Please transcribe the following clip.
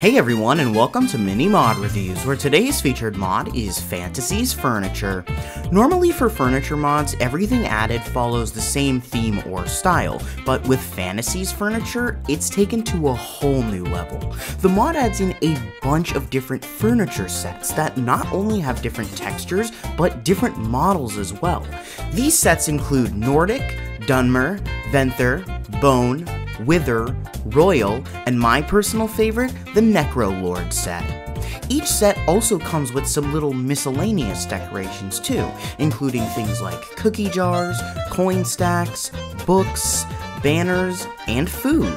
Hey everyone and welcome to Mini Mod Reviews, where today's featured mod is Fantasy's Furniture. Normally for furniture mods, everything added follows the same theme or style, but with Fantasy's Furniture, it's taken to a whole new level. The mod adds in a bunch of different furniture sets that not only have different textures, but different models as well. These sets include Nordic, Dunmer, Venthyr, Bone, Wither, Royal, and my personal favorite, the Necro Lord set. Each set also comes with some little miscellaneous decorations too, including things like cookie jars, coin stacks, books, banners, and food.